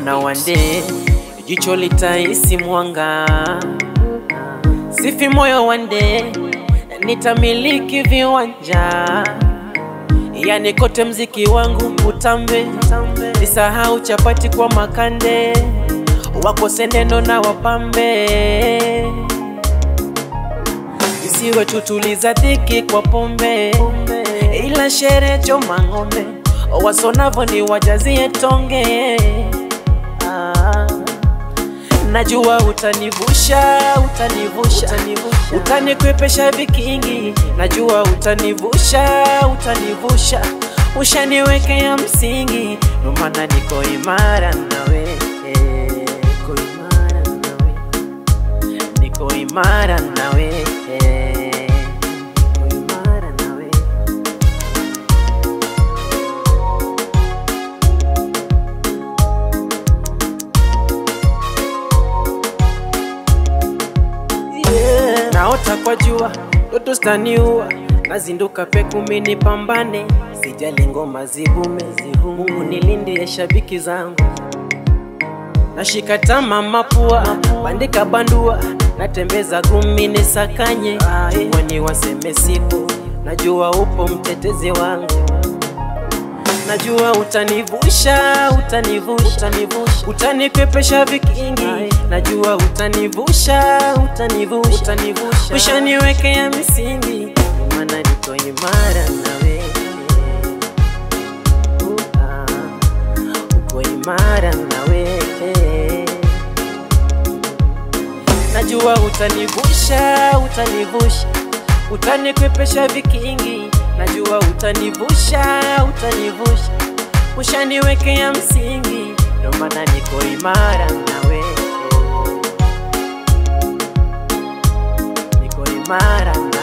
nikikuona wande. Jicho litaisi mwanga. Sifi moyo wande nitamiliki viwanja. Yani kote mziki wangu utambe. Nisahau chapati kwa makande wakose na wapambe. Isiwe tutuliza dhiki kwa pombe ila shere choma wasonavo ni wajazie tonge. Najua utanivusha, utanivusha, utanivusha. utanikwepesha vikingi. Najua utanivusha, utanivusha, ushaniwekea msingi, ndo maana niko imara nawe, niko imara nawe, niko imara nawe, Naota kwa jua ndoto staniua, nazinduka pekumini pambane, sijali ngoma zivume, Mungu ya shabiki zangu, nashika tama mapua, bandika bandua, natembeza gumi nisakanye, wani waseme siku, najua upo mtetezi wangu. Najua utanivusha, utanivusha, utanipepesha vikingi. Najua utanivusha, utanivusha, utanivusha, ushaniwekea misingi, maana niko imara nawe, Ah, uko imara nawe. Najua utanivusha, utanivusha, utanikwepesha vikingi. Najua utanivusha, utanivusha, ushaniwekea msingi, ndo maana niko imara nawe. amara.